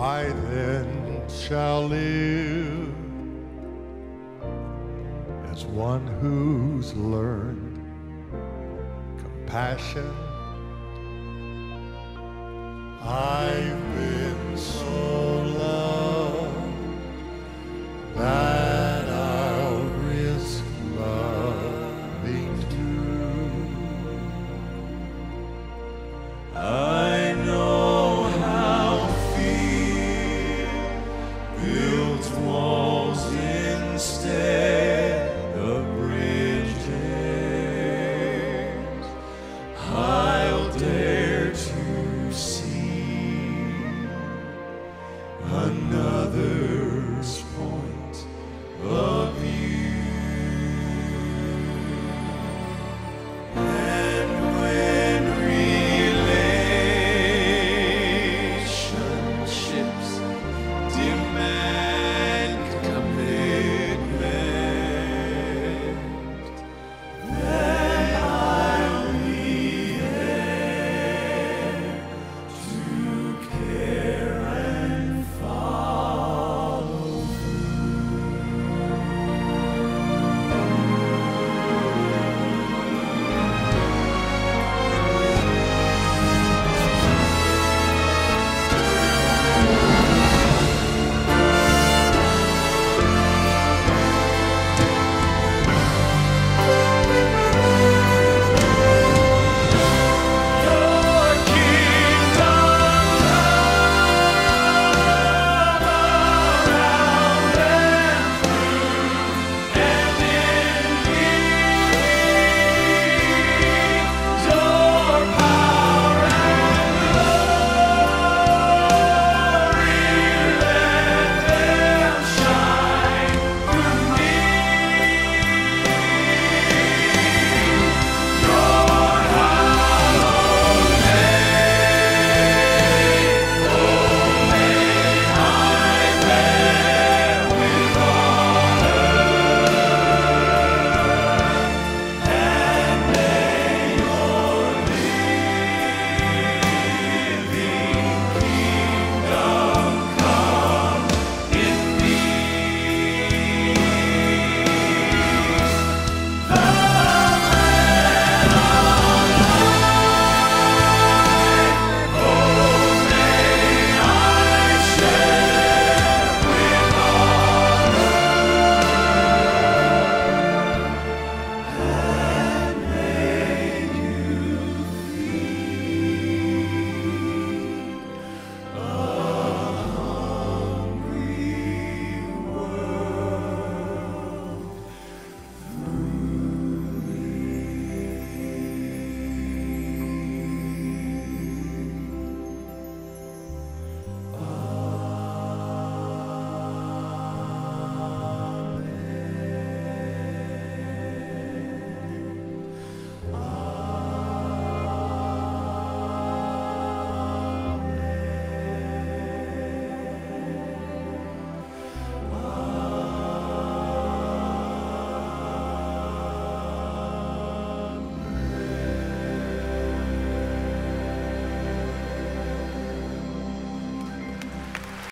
I then shall live as one who's learned compassion. I've been so loved that I'll risk loving too. I